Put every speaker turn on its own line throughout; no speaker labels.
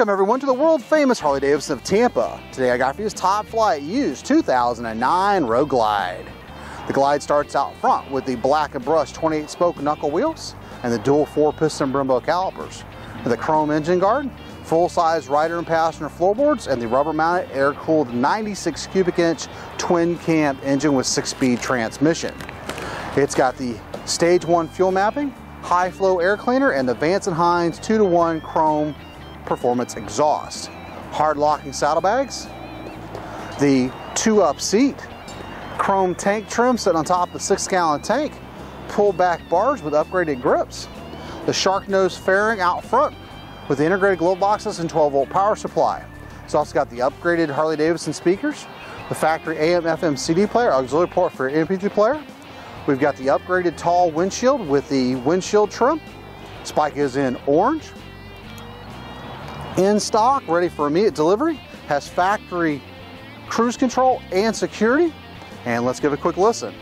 Welcome everyone to the world famous Harley Davidson of Tampa. Today I got for you this Top Flight used 2009 Road Glide. The Glide starts out front with the black and brushed 28 spoke knuckle wheels and the dual four piston Brembo calipers. The chrome engine guard, full-size rider and passenger floorboards, and the rubber mounted air cooled 96 cubic inch twin cam engine with six speed transmission. It's got the stage one fuel mapping, high flow air cleaner, and the Vance & Hines 2 to 1 chrome performance exhaust. Hard locking saddlebags, the two up seat, chrome tank trim sitting on top of the six gallon tank, pull back bars with upgraded grips, the shark nose fairing out front with the integrated glove boxes and 12 volt power supply. It's also got the upgraded Harley Davidson speakers, the factory AM FM CD player, auxiliary port for your MP3 player. We've got the upgraded tall windshield with the windshield trim. Spike is in orange in stock, ready for immediate delivery, has factory cruise control and security. And let's give a quick listen.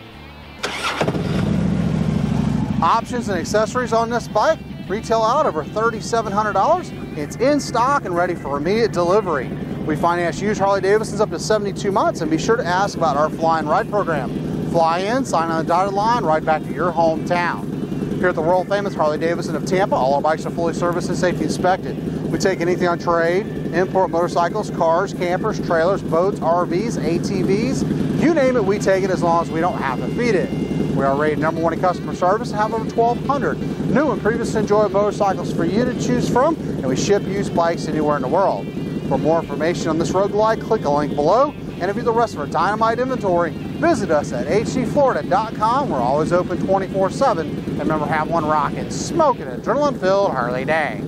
Options and accessories on this bike retail out over $3,700. It's in stock and ready for immediate delivery. We finance used Harley Davidsons up to 72 months and be sure to ask about our fly and ride program. Fly in, sign on the dotted line, right back to your hometown. Here at the world famous Harley Davidson of Tampa, all our bikes are fully serviced and safety inspected. We take anything on trade, import motorcycles, cars, campers, trailers, boats, RVs, ATVs, you name it, we take it as long as we don't have to feed it. We are rated number one in customer service and have over 1,200 new and previously enjoyed motorcycles for you to choose from, and we ship used bikes anywhere in the world. For more information on this Road Glide, click the link below, and view the rest of our dynamite inventory, visit us at hdflorida.com. We're always open 24-7, and remember, have one rocking, smoking, adrenaline-filled Harley day.